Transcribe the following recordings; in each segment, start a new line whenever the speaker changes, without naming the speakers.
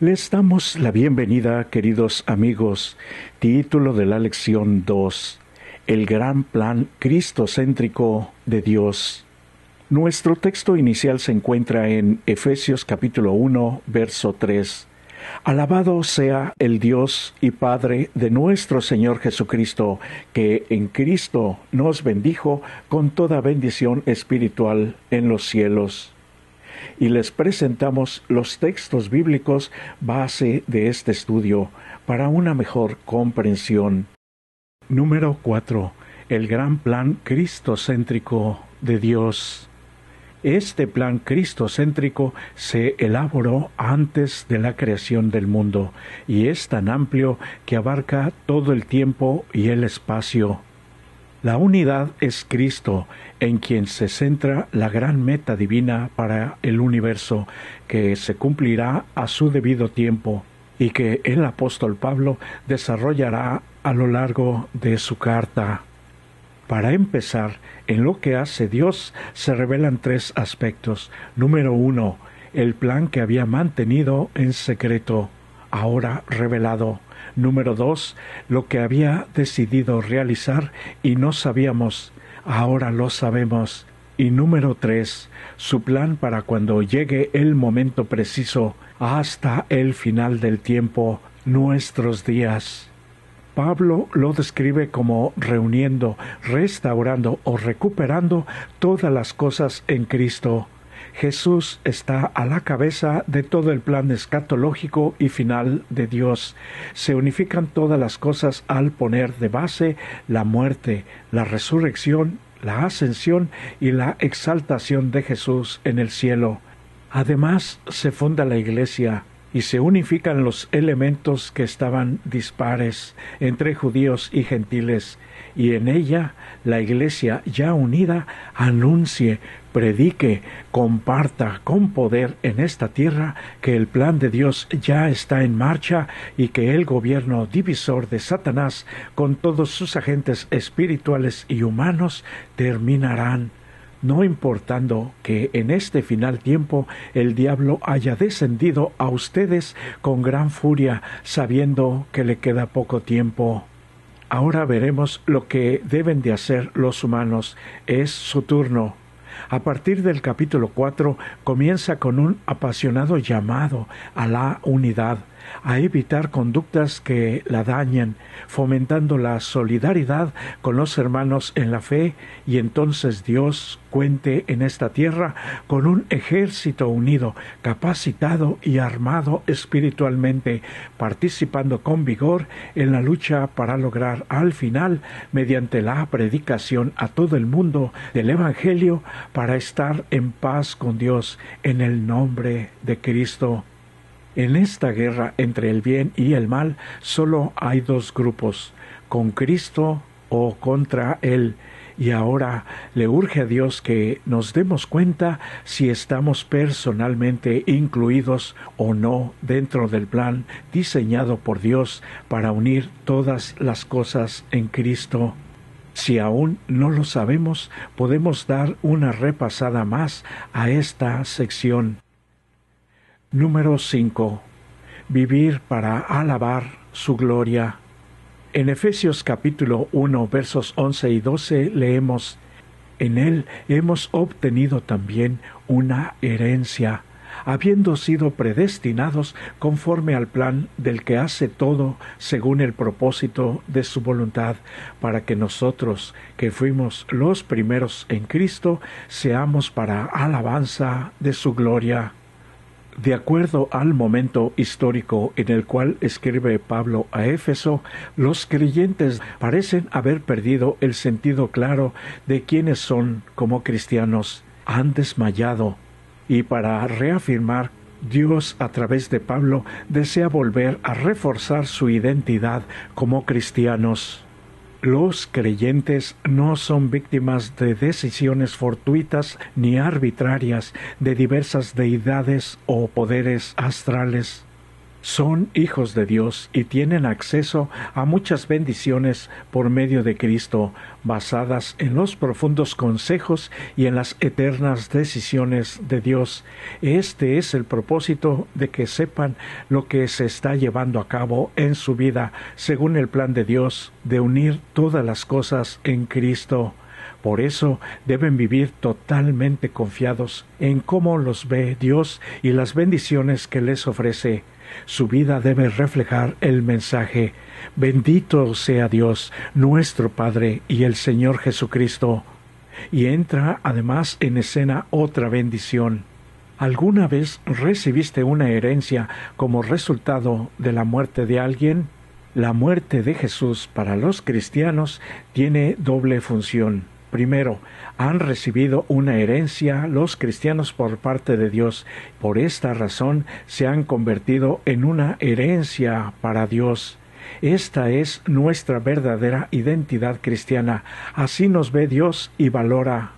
Les damos la bienvenida, queridos amigos. Título de la lección 2. El gran plan cristocéntrico de Dios. Nuestro texto inicial se encuentra en Efesios capítulo 1, verso 3. Alabado sea el Dios y Padre de nuestro Señor Jesucristo, que en Cristo nos bendijo con toda bendición espiritual en los cielos y les presentamos los textos bíblicos base de este estudio para una mejor comprensión. Número 4. El gran plan cristocéntrico de Dios. Este plan cristocéntrico se elaboró antes de la creación del mundo y es tan amplio que abarca todo el tiempo y el espacio. La unidad es Cristo, en quien se centra la gran meta divina para el universo, que se cumplirá a su debido tiempo y que el apóstol Pablo desarrollará a lo largo de su carta. Para empezar, en lo que hace Dios se revelan tres aspectos. Número uno, el plan que había mantenido en secreto, ahora revelado. Número dos, lo que había decidido realizar y no sabíamos, ahora lo sabemos. Y número tres, su plan para cuando llegue el momento preciso, hasta el final del tiempo, nuestros días. Pablo lo describe como reuniendo, restaurando o recuperando todas las cosas en Cristo. Jesús está a la cabeza de todo el plan escatológico y final de Dios. Se unifican todas las cosas al poner de base la muerte, la resurrección, la ascensión y la exaltación de Jesús en el cielo. Además, se funda la Iglesia, y se unifican los elementos que estaban dispares entre judíos y gentiles, y en ella la Iglesia ya unida anuncie, predique, comparta con poder en esta tierra que el plan de Dios ya está en marcha y que el gobierno divisor de Satanás con todos sus agentes espirituales y humanos terminarán no importando que en este final tiempo el diablo haya descendido a ustedes con gran furia, sabiendo que le queda poco tiempo. Ahora veremos lo que deben de hacer los humanos. Es su turno. A partir del capítulo 4 comienza con un apasionado llamado a la unidad a evitar conductas que la dañen, fomentando la solidaridad con los hermanos en la fe, y entonces Dios cuente en esta tierra con un ejército unido, capacitado y armado espiritualmente, participando con vigor en la lucha para lograr al final, mediante la predicación a todo el mundo del Evangelio, para estar en paz con Dios en el nombre de Cristo. En esta guerra entre el bien y el mal solo hay dos grupos, con Cristo o contra Él, y ahora le urge a Dios que nos demos cuenta si estamos personalmente incluidos o no dentro del plan diseñado por Dios para unir todas las cosas en Cristo. Si aún no lo sabemos, podemos dar una repasada más a esta sección. Número 5. Vivir para alabar su gloria. En Efesios capítulo 1 versos 11 y 12 leemos, En él hemos obtenido también una herencia, habiendo sido predestinados conforme al plan del que hace todo según el propósito de su voluntad, para que nosotros, que fuimos los primeros en Cristo, seamos para alabanza de su gloria. De acuerdo al momento histórico en el cual escribe Pablo a Éfeso, los creyentes parecen haber perdido el sentido claro de quiénes son como cristianos, han desmayado, y para reafirmar Dios a través de Pablo desea volver a reforzar su identidad como cristianos. Los creyentes no son víctimas de decisiones fortuitas ni arbitrarias de diversas deidades o poderes astrales. Son hijos de Dios y tienen acceso a muchas bendiciones por medio de Cristo, basadas en los profundos consejos y en las eternas decisiones de Dios. Este es el propósito de que sepan lo que se está llevando a cabo en su vida según el plan de Dios de unir todas las cosas en Cristo. Por eso deben vivir totalmente confiados en cómo los ve Dios y las bendiciones que les ofrece. Su vida debe reflejar el mensaje Bendito sea Dios, nuestro Padre y el Señor Jesucristo. Y entra además en escena otra bendición. ¿Alguna vez recibiste una herencia como resultado de la muerte de alguien? La muerte de Jesús para los cristianos tiene doble función. Primero, han recibido una herencia los cristianos por parte de Dios. Por esta razón se han convertido en una herencia para Dios. Esta es nuestra verdadera identidad cristiana. Así nos ve Dios y valora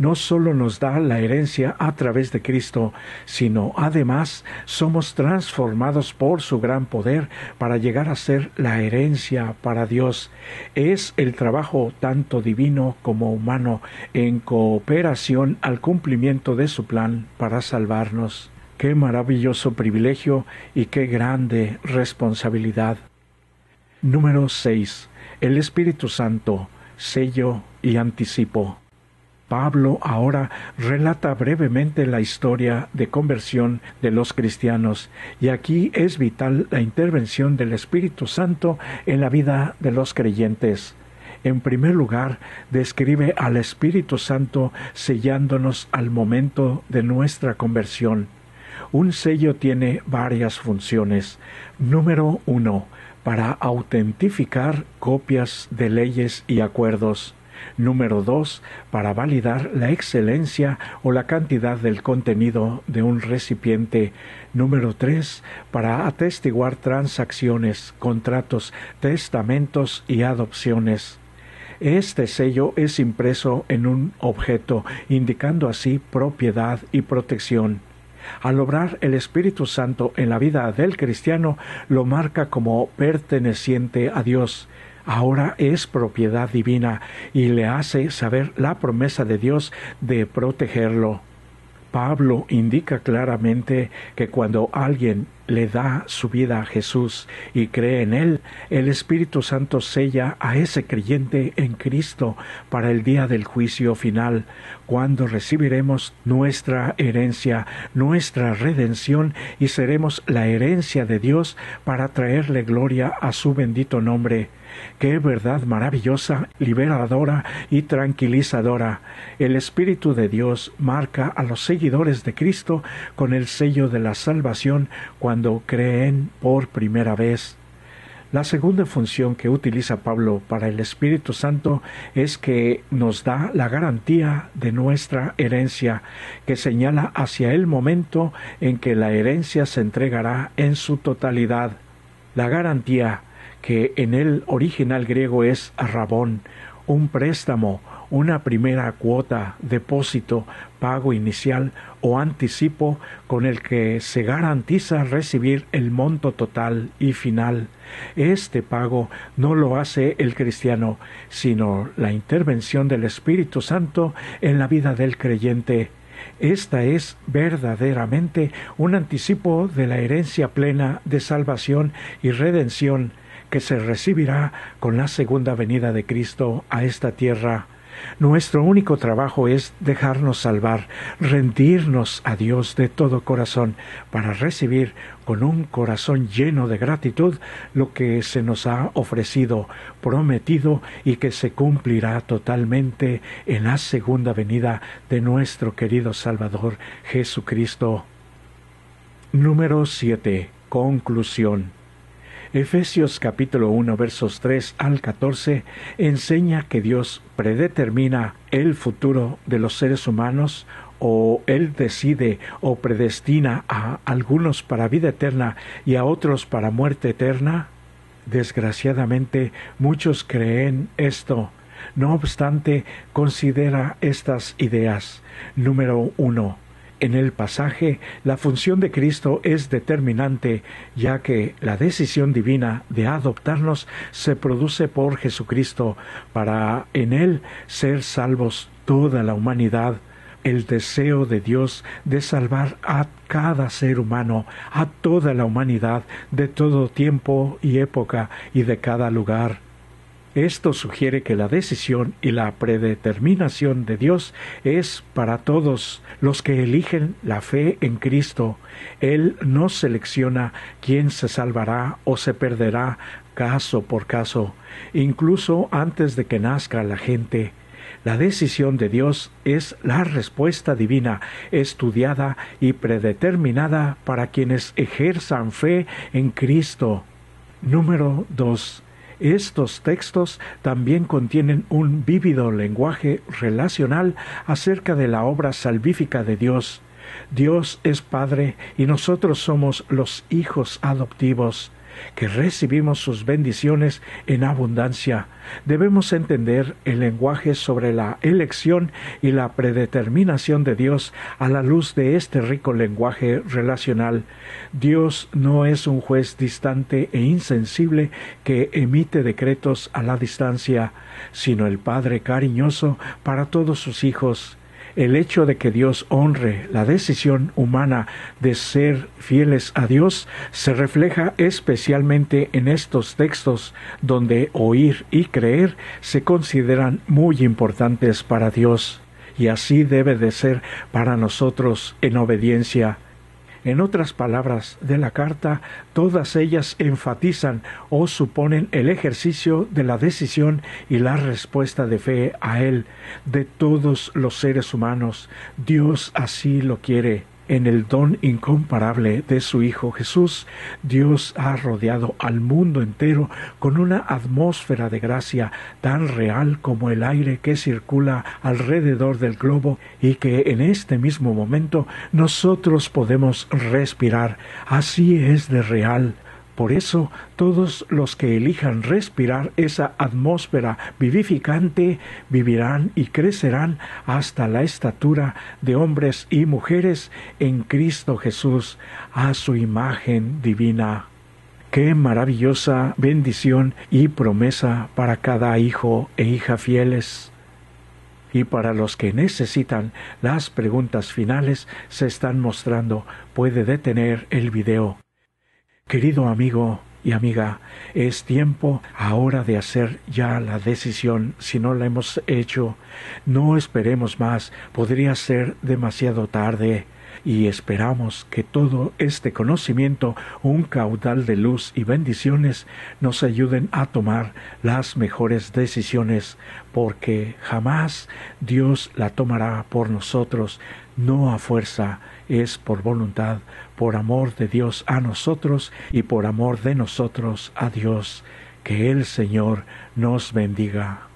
no solo nos da la herencia a través de Cristo, sino además somos transformados por su gran poder para llegar a ser la herencia para Dios. Es el trabajo tanto divino como humano en cooperación al cumplimiento de su plan para salvarnos. Qué maravilloso privilegio y qué grande responsabilidad. Número 6. El Espíritu Santo, sello y anticipo. Pablo ahora relata brevemente la historia de conversión de los cristianos y aquí es vital la intervención del Espíritu Santo en la vida de los creyentes. En primer lugar, describe al Espíritu Santo sellándonos al momento de nuestra conversión. Un sello tiene varias funciones. Número uno, para autentificar copias de leyes y acuerdos. Número dos, para validar la excelencia o la cantidad del contenido de un recipiente. Número tres, para atestiguar transacciones, contratos, testamentos y adopciones. Este sello es impreso en un objeto, indicando así propiedad y protección. Al obrar el Espíritu Santo en la vida del cristiano, lo marca como perteneciente a Dios, ahora es propiedad divina y le hace saber la promesa de Dios de protegerlo. Pablo indica claramente que cuando alguien le da su vida a Jesús y cree en Él, el Espíritu Santo sella a ese creyente en Cristo para el día del juicio final, cuando recibiremos nuestra herencia, nuestra redención y seremos la herencia de Dios para traerle gloria a su bendito nombre. Qué verdad maravillosa, liberadora y tranquilizadora. El Espíritu de Dios marca a los seguidores de Cristo con el sello de la salvación cuando creen por primera vez. La segunda función que utiliza Pablo para el Espíritu Santo es que nos da la garantía de nuestra herencia, que señala hacia el momento en que la herencia se entregará en su totalidad. La garantía que en el original griego es rabón, un préstamo, una primera cuota, depósito, pago inicial o anticipo con el que se garantiza recibir el monto total y final. Este pago no lo hace el cristiano, sino la intervención del Espíritu Santo en la vida del creyente. Esta es verdaderamente un anticipo de la herencia plena de salvación y redención que se recibirá con la segunda venida de Cristo a esta tierra. Nuestro único trabajo es dejarnos salvar, rendirnos a Dios de todo corazón para recibir con un corazón lleno de gratitud lo que se nos ha ofrecido, prometido y que se cumplirá totalmente en la segunda venida de nuestro querido Salvador Jesucristo. Número 7. Conclusión. Efesios capítulo 1 versos 3 al 14 enseña que Dios predetermina el futuro de los seres humanos o Él decide o predestina a algunos para vida eterna y a otros para muerte eterna? Desgraciadamente muchos creen esto. No obstante, considera estas ideas. Número uno en el pasaje, la función de Cristo es determinante, ya que la decisión divina de adoptarnos se produce por Jesucristo para en Él ser salvos toda la humanidad. El deseo de Dios de salvar a cada ser humano, a toda la humanidad, de todo tiempo y época y de cada lugar. Esto sugiere que la decisión y la predeterminación de Dios es para todos los que eligen la fe en Cristo. Él no selecciona quién se salvará o se perderá caso por caso, incluso antes de que nazca la gente. La decisión de Dios es la respuesta divina, estudiada y predeterminada para quienes ejerzan fe en Cristo. Número 2. Estos textos también contienen un vívido lenguaje relacional acerca de la obra salvífica de Dios. Dios es Padre y nosotros somos los hijos adoptivos que recibimos sus bendiciones en abundancia. Debemos entender el lenguaje sobre la elección y la predeterminación de Dios a la luz de este rico lenguaje relacional. Dios no es un juez distante e insensible que emite decretos a la distancia, sino el Padre cariñoso para todos sus hijos el hecho de que Dios honre la decisión humana de ser fieles a Dios se refleja especialmente en estos textos donde oír y creer se consideran muy importantes para Dios y así debe de ser para nosotros en obediencia en otras palabras de la carta, todas ellas enfatizan o suponen el ejercicio de la decisión y la respuesta de fe a Él de todos los seres humanos. Dios así lo quiere en el don incomparable de su Hijo Jesús, Dios ha rodeado al mundo entero con una atmósfera de gracia tan real como el aire que circula alrededor del globo y que en este mismo momento nosotros podemos respirar. Así es de real. Por eso todos los que elijan respirar esa atmósfera vivificante vivirán y crecerán hasta la estatura de hombres y mujeres en Cristo Jesús, a su imagen divina. Qué maravillosa bendición y promesa para cada hijo e hija fieles. Y para los que necesitan las preguntas finales se están mostrando, puede detener el video. Querido amigo y amiga, es tiempo ahora de hacer ya la decisión si no la hemos hecho. No esperemos más, podría ser demasiado tarde y esperamos que todo este conocimiento, un caudal de luz y bendiciones, nos ayuden a tomar las mejores decisiones, porque jamás Dios la tomará por nosotros, no a fuerza, es por voluntad, por amor de Dios a nosotros y por amor de nosotros a Dios. Que el Señor nos bendiga.